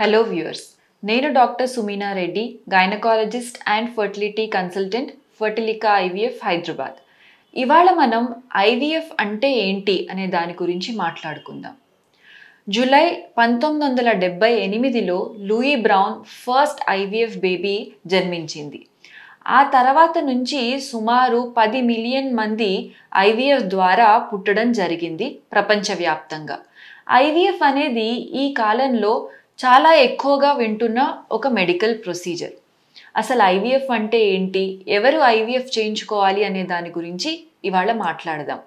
Hello viewers నేను doctor Sumeena Reddy gynaecologist and fertility consultant Fertilica IVF Hyderabad. ఇవాళ మనం IVF అంటే ఏంటి అనే దాని గురించి మాట్లాడుకుందాం. జూలై పంతొమ్మిది వందల డెబ్బై ఎనిమిదిలో Louise Brown first IVF baby జన్మించింది. ఆ తర్వాత నుంచి సుమారు పది మిలియన్ మంది ఐవీఎఫ్ ద్వారా పుట్టడం జరిగింది ప్రపంచవ్యాప్తంగా. ఐవీఎఫ్ అనేది ఈ కాలంలో చాలా ఎక్కువగా వింటున్న ఒక మెడికల్ ప్రొసీజర్ అసలు ఐవీఎఫ్ అంటే ఏంటి? ఎవరు ఐవీఎఫ్ చేయించుకోవాలి అనే దాని గురించి ఇవాళ మాట్లాడదాం.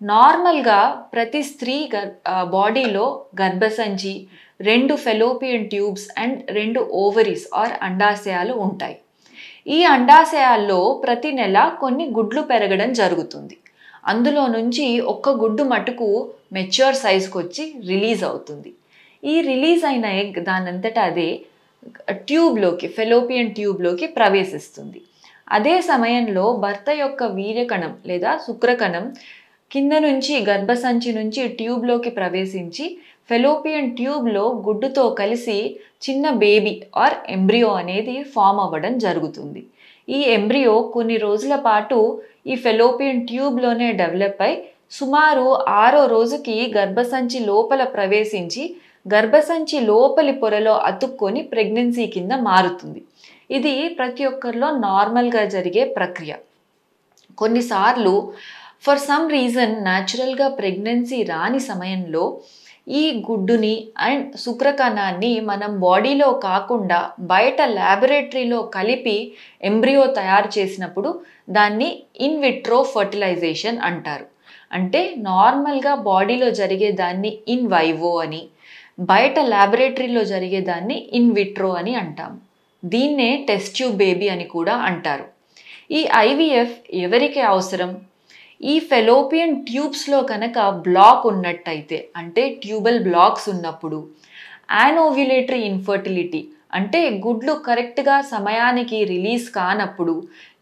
నార్మల్గా ప్రతి స్త్రీ గర్ బాడీలో గర్భసంచి రెండు ఫెలోపియన్ ట్యూబ్స్ అండ్ రెండు ఓవరీస్ ఆర్ అండాశయాలు ఉంటాయి. ఈ అండాశయాల్లో ప్రతి నెల కొన్ని గుడ్లు పెరగడం జరుగుతుంది. అందులో నుంచి ఒక్క గుడ్డు మటుకు మెచ్యూర్ సైజ్కి వచ్చి రిలీజ్ అవుతుంది. ఈ రిలీజ్ అయిన ఎగ్ దానంతట అదే ట్యూబ్లోకి ఫెలోపియన్ ట్యూబ్లోకి ప్రవేశిస్తుంది. అదే సమయంలో భర్త యొక్క వీర్యకణం లేదా శుక్రకణం కింద నుంచి గర్భసంచి నుంచి ట్యూబ్లోకి ప్రవేశించి ఫెలోపియన్ ట్యూబ్లో గుడ్డుతో కలిసి చిన్న బేబీ ఆర్ ఎంబ్రియో అనేది ఫామ్ అవ్వడం జరుగుతుంది. ఈ ఎంబ్రియో కొన్ని రోజుల పాటు ఈ ఫెలోపియన్ ట్యూబ్లోనే డెవలప్ అయి సుమారు ఆరో రోజుకి గర్భసంచి లోపల ప్రవేశించి గర్భసంచి లోపలి పొరలో అతుక్కొని ప్రెగ్నెన్సీ కింద మారుతుంది. ఇది ప్రతి ఒక్కరిలో నార్మల్గా జరిగే ప్రక్రియ. కొన్నిసార్లు ఫర్ సమ్ రీజన్ న్యాచురల్గా ప్రెగ్నెన్సీ రాని సమయంలో ఈ గుడ్డుని అండ్ శుక్రకణాన్ని మనం బాడీలో కాకుండా బయట ల్యాబొరేటరీలో కలిపి ఎంబ్రియో తయారు చేసినప్పుడు దాన్ని ఇన్విట్రో ఫర్టిలైజేషన్ అంటారు. అంటే నార్మల్గా బాడీలో జరిగే దాన్ని ఇన్ వైవో అని బయట ల్యాబొరేటరీలో జరిగేదాన్ని ఇన్విట్రో ఇన్ విట్రో అని అంటాం. దీన్నే టెస్ట్ ట్యూబ్ బేబీ అని కూడా అంటారు. ఈ ఐవీఎఫ్ ఎవరికి అవసరం? ఈ ఫెలోపియన్ ట్యూబ్స్లో కనుక బ్లాక్ ఉన్నట్టయితే అంటే ట్యూబల్ బ్లాక్స్ ఉన్నప్పుడు యానోవ్యులేటరీ ఇన్ఫర్టిలిటీ అంటే గుడ్లు కరెక్ట్గా సమయానికి రిలీజ్ కానప్పుడు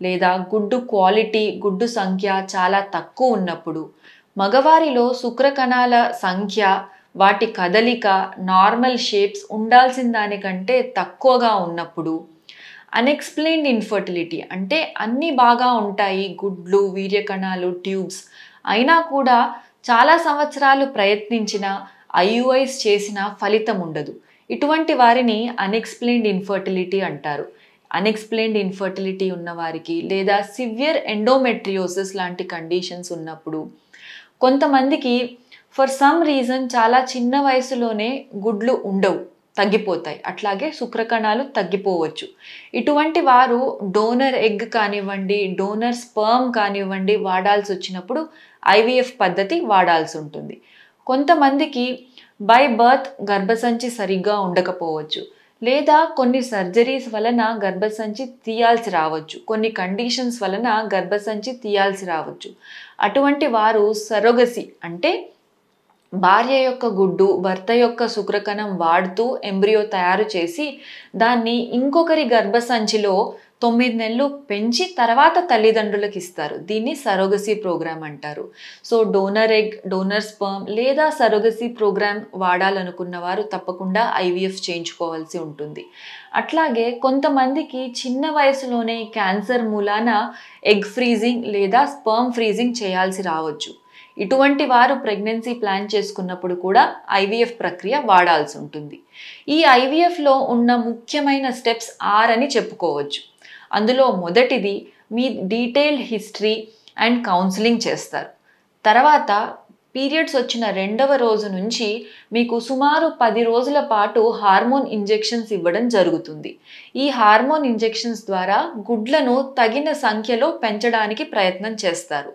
లేదా గుడ్డు క్వాలిటీ గుడ్డు సంఖ్య చాలా తక్కువ ఉన్నప్పుడు మగవారిలో శుక్రకణాల సంఖ్య వాటి కదలిక నార్మల్ షేప్స్ ఉండాల్సిన దానికంటే తక్కువగా ఉన్నప్పుడు అన్ఎక్స్ప్లెయిన్డ్ ఇన్ఫర్టిలిటీ అంటే అన్నీ బాగా ఉంటాయి గుడ్లు వీర్యకణాలు ట్యూబ్స్ అయినా కూడా చాలా సంవత్సరాలు ప్రయత్నించిన ఐయుఐస్ చేసిన ఫలితం ఉండదు. ఇటువంటి వారిని అన్ఎక్స్ప్లెయిన్డ్ ఇన్ఫర్టిలిటీ అంటారు. అన్ఎక్స్ప్లెయిన్డ్ ఇన్ఫర్టిలిటీ ఉన్నవారికి లేదా సివియర్ ఎండోమెట్రియోసిస్ లాంటి కండిషన్స్ ఉన్నప్పుడు కొంతమందికి ఫర్ సమ్ రీజన్ చాలా చిన్న వయసులోనే గుడ్లు ఉండవు తగ్గిపోతాయి. అట్లాగే శుక్రకణాలు తగ్గిపోవచ్చు. ఇటువంటి వారు డోనర్ ఎగ్ కానివ్వండి డోనర్ స్పర్మ్ కానివ్వండి వాడాల్సి వచ్చినప్పుడు ఐవీఎఫ్ పద్ధతి వాడాల్సి ఉంటుంది. కొంతమందికి బై బర్త్ గర్భసంచి సరిగ్గా ఉండకపోవచ్చు. లేదా కొన్ని సర్జరీస్ వలన గర్భసంచి తీయాల్సి రావచ్చు. కొన్ని కండిషన్స్ వలన గర్భసంచి తీయాల్సి రావచ్చు. అటువంటి వారు సరోగసి అంటే భార్య యొక్క గుడ్డు భర్త యొక్క శుక్రకణం వాడుతూ ఎంబ్రియో తయారు చేసి దాన్ని ఇంకొకరి గర్భసంచిలో తొమ్మిది నెలలు పెంచి తర్వాత తల్లిదండ్రులకు ఇస్తారు. దీన్ని సరోగసీ ప్రోగ్రామ్ అంటారు. So donor egg donor sperm లేదా సరోగసీ ప్రోగ్రామ్ వాడాలనుకున్న వారు తప్పకుండా ఐవీఎఫ్ చేయించుకోవాల్సి ఉంటుంది. అట్లాగే కొంతమందికి చిన్న వయసులోనే క్యాన్సర్ మూలాన ఎగ్ ఫ్రీజింగ్ లేదా స్పర్మ్ ఫ్రీజింగ్ చేయాల్సి రావచ్చు. ఇటువంటి వారు ప్రెగ్నెన్సీ ప్లాన్ చేసుకున్నప్పుడు కూడా ఐవీఎఫ్ ప్రక్రియ వాడాల్సి ఉంటుంది. ఈ ఐవీఎఫ్లో ఉన్న ముఖ్యమైన స్టెప్స్ ఆర్ అని చెప్పుకోవచ్చు. అందులో మొదటిది మీ డీటెయిల్డ్ హిస్టరీ అండ్ కౌన్సిలింగ్ చేస్తారు. తర్వాత పీరియడ్స్ వచ్చిన రెండవ రోజు నుంచి మీకు సుమారు పది రోజుల పాటు హార్మోన్ ఇంజెక్షన్స్ ఇవ్వడం జరుగుతుంది. ఈ హార్మోన్ ఇంజెక్షన్స్ ద్వారా గుడ్లను తగిన సంఖ్యలో పెంచడానికి ప్రయత్నం చేస్తారు.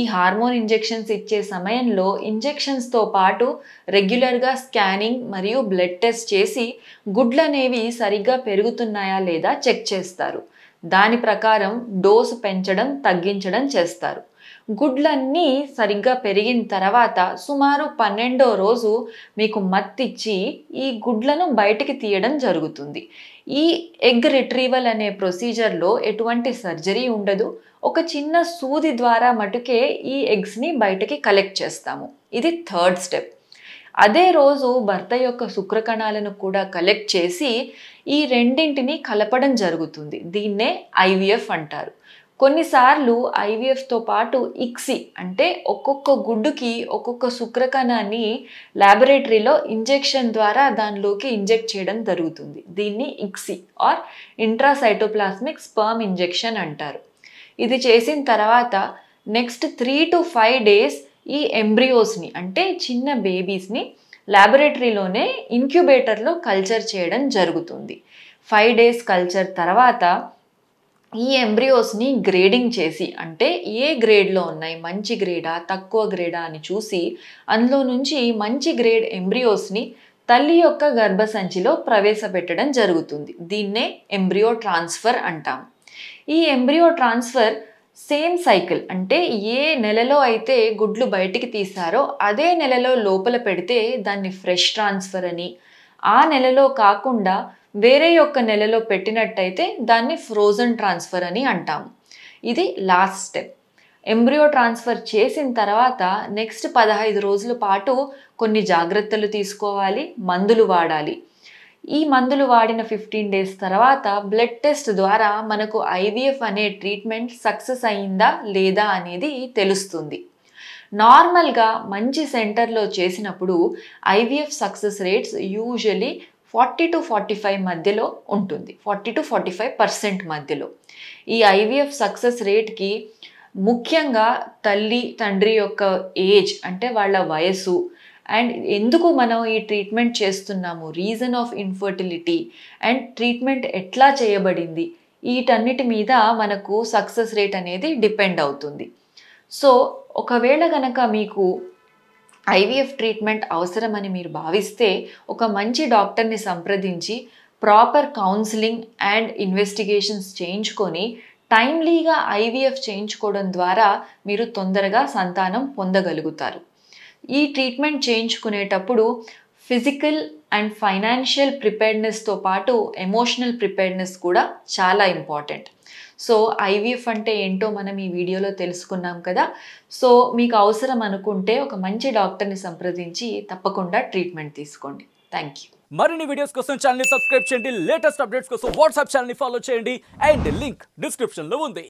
ఈ హార్మోన్ ఇంజెక్షన్స్ ఇచ్చే సమయంలో ఇంజెక్షన్స్తో పాటు రెగ్యులర్గా స్కానింగ్ మరియు బ్లడ్ టెస్ట్ చేసి గుడ్లు అనేవి సరిగ్గా పెరుగుతున్నాయా లేదా చెక్ చేస్తారు. దాని ప్రకారం డోసు పెంచడం తగ్గించడం చేస్తారు. గుడ్లన్నీ సరిగ్గా పెరిగిన తర్వాత సుమారు పన్నెండో రోజు మీకు మత్తిచ్చి ఈ గుడ్లను బయటికి తీయడం జరుగుతుంది. ఈ ఎగ్ రిట్రీవల్ అనే ప్రొసీజర్లో ఎటువంటి సర్జరీ ఉండదు. ఒక చిన్న సూది ద్వారా మటుకే ఈ ఎగ్స్ని బయటకి కలెక్ట్ చేస్తాము. ఇది థర్డ్ స్టెప్. అదే రోజు భర్త యొక్క శుక్రకణాలను కూడా కలెక్ట్ చేసి ఈ రెండింటిని కలపడం జరుగుతుంది. దీన్నే ఐవిఎఫ్ అంటారు. కొన్నిసార్లు ఐవీఎఫ్తో పాటు ఇక్సి అంటే ఒక్కొక్క గుడ్డుకి ఒక్కొక్క శుక్రకణాన్ని ల్యాబొరేటరీలో ఇంజెక్షన్ ద్వారా దానిలోకి ఇంజెక్ట్ చేయడం జరుగుతుంది. దీన్ని ICSI or intracytoplasmic sperm injection అంటారు. ఇది చేసిన తర్వాత next three to five days ఈ ఎంబ్రియోస్ని అంటే చిన్న బేబీస్ని ల్యాబొరేటరీలోనే ఇంక్యుబేటర్లో కల్చర్ చేయడం జరుగుతుంది. ఫైవ్ డేస్ కల్చర్ తర్వాత ఈ ఎంబ్రియోస్ని గ్రేడింగ్ చేసి అంటే ఏ గ్రేడ్లో ఉన్నాయి మంచి గ్రేడా తక్కువ గ్రేడా అని చూసి అందులో నుంచి మంచి గ్రేడ్ ఎంబ్రియోస్ని తల్లి యొక్క గర్భసంచిలో ప్రవేశపెట్టడం జరుగుతుంది. దీన్నే ఎంబ్రియో ట్రాన్స్ఫర్ అంటాం. ఈ ఎంబ్రియో ట్రాన్స్ఫర్ సేమ్ సైకిల్ అంటే ఏ నెలలో అయితే గుడ్లు బయటికి తీసారో అదే నెలలో లోపల పెడితే దాన్ని ఫ్రెష్ ట్రాన్స్ఫర్ అని ఆ నెలలో కాకుండా వేరే యొక్క నెలలో పెట్టినట్టయితే దాన్ని ఫ్రోజన్ ట్రాన్స్ఫర్ అని అంటాం ఇది లాస్ట్ స్టెప్ ఎంబ్రియో ట్రాన్స్ఫర్ చేసిన తర్వాత నెక్స్ట్ పదహైదు రోజుల పాటు కొన్ని జాగ్రత్తలు తీసుకోవాలి మందులు వాడాలి. ఈ మందులు వాడిన ఫిఫ్టీన్ డేస్ తర్వాత బ్లడ్ టెస్ట్ ద్వారా మనకు ఐవీఎఫ్ అనే ట్రీట్మెంట్ సక్సెస్ అయిందా లేదా అనేది తెలుస్తుంది. నార్మల్గా మంచి సెంటర్లో చేసినప్పుడు IVF success rates usually forty to forty five మధ్యలో ఉంటుంది. Forty to forty five percent మధ్యలో. ఈ ఐవీఎఫ్ సక్సెస్ రేట్కి ముఖ్యంగా తల్లి తండ్రి యొక్క ఏజ్ అంటే వాళ్ళ వయసు అండ్ ఎందుకు మనం ఈ ట్రీట్మెంట్ చేస్తున్నాము? Reason of infertility and treatment ఎట్లా చేయబడింది? వీటన్నిటి మీద మనకు సక్సెస్ రేట్ అనేది డిపెండ్ అవుతుంది. సో ఒకవేళ కనుక మీకు ఐవీఎఫ్ ట్రీట్మెంట్ అవసరమని మీరు భావిస్తే ఒక మంచి డాక్టర్ని సంప్రదించి ప్రాపర్ కౌన్సిలింగ్ అండ్ ఇన్వెస్టిగేషన్స్ చేయించుకొని టైమ్లీగా ఐవీఎఫ్ చేయించుకోవడం ద్వారా మీరు తొందరగా సంతానం పొందగలుగుతారు. ఈ ట్రీట్మెంట్ చేయించుకునేటప్పుడు ఫిజికల్ అండ్ ఫైనాన్షియల్ ప్రిపేర్నెస్తో పాటు ఎమోషనల్ ప్రిపేర్నెస్ కూడా చాలా ఇంపార్టెంట్. సో ఐవీఎఫ్ అంటే ఏంటో మనం ఈ వీడియోలో తెలుసుకున్నాం కదా. సో మీకు అవసరం అనుకుంటే ఒక మంచి డాక్టర్ని సంప్రదించి తప్పకుండా ట్రీట్మెంట్ తీసుకోండి. Thank you. మరిన్ని వీడియోస్ కోసం ఛానల్ సబ్స్క్రైబ్ చేయండి. లేటెస్ట్ అప్డేట్స్ కోసం వాట్సాప్ ఛానల్ ఫాలో చేయండి. అండ్ లింక్ డిస్క్రిప్షన్లో ఉంది.